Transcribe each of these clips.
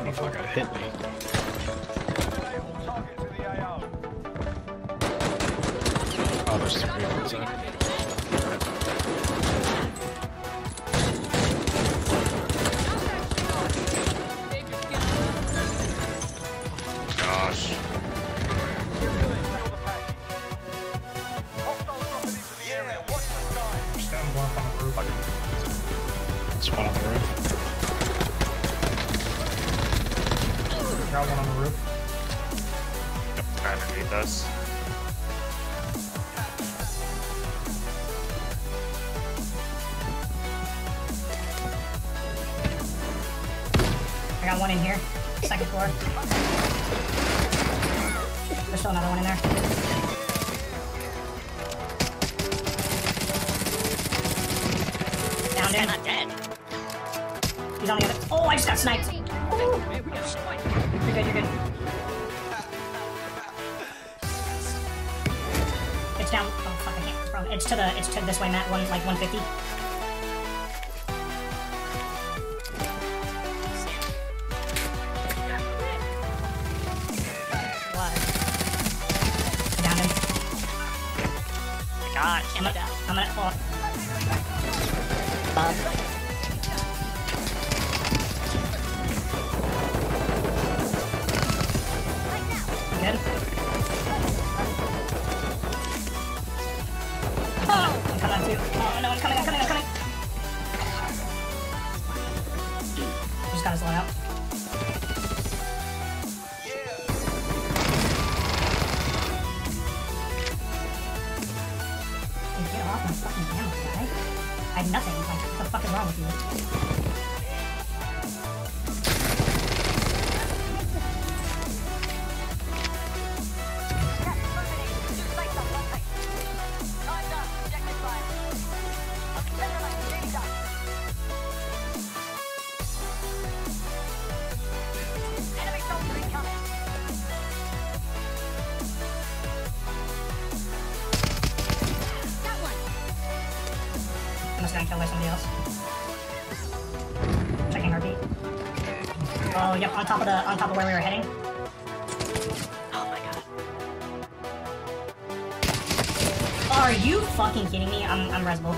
Motherfucker hit me. Oh, there's people inside. Gosh. One on the roof. Got one on the roof. Yep, guy underneath us. I got one in here. Second floor. There's still another one in there. Down, dude. He's on the other. Oh, I just got sniped. You're good, you're good. It's down. Oh fuck, I can't. Bro, it's to the. It's to this way, Matt. One like 150. What? Down him. God, I'm gonna. I'm gonna. Oh, Bub. Just got his load out. Dude, get off my fucking ammo, guy. I have nothing. Like, what the fuck is wrong with you? Gotten killed by somebody else. Checking heartbeat. Oh, yep, on top of the on top of where we were heading. Oh my god. Are you fucking kidding me? I'm I'm resable.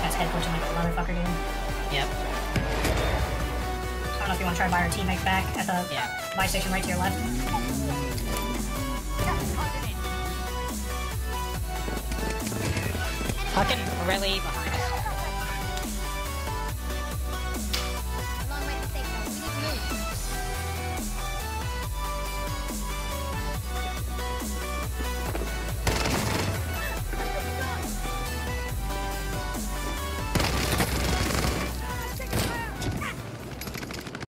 That's head pushing like a motherfucker, dude. Yep. Want to try to buy our teammates back at the Yeah. buy station right to your left. Fucking really behind.